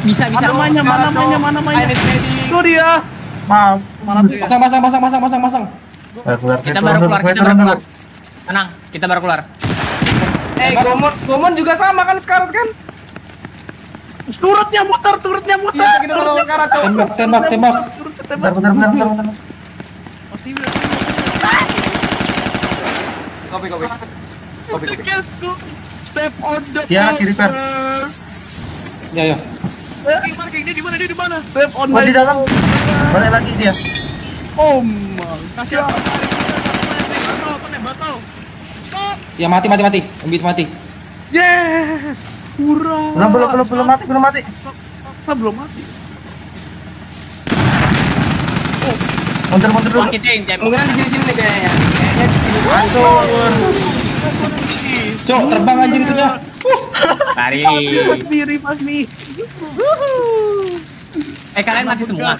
Bisa bisa. Aduh, Mana mana mana need medic. Itu dia. Maaf. Mana tuh ya? Pasang, pasang, pasang, pasang, pasang, pasang. Kita Turun baru keluar, kita turun baru keluar. Tenang, kita baru keluar. Eh, Gomon, Gomon juga sama kan sekarat kan? Turutnya muter, turutnya muter. Iya, kita sama sekarat, Cok. Tembak, tembak, tembak. Bentar, bentar, bentar, bentar. Kopi, kopi. Kopi, kopi. Step on the Iya, kiri, power. Ya, ya. Parking, parking. Dia di mana? Dia di mana? Step on Oh, di dalam. Balik lagi dia. Oh my. Kasih apa? Ya mati, mati, mati. Embit mati. Yes. Hurrah. Belum, belum, belum, belum mati, belum mati. Ah, belum mati. Mundur, mundur dulu. Kemungkinan di sini-sini nih kayaknya. Kayaknya di sini. Cok, terbang anjir itu nya. Lari. Me, revive me. Eh kalian mati semua.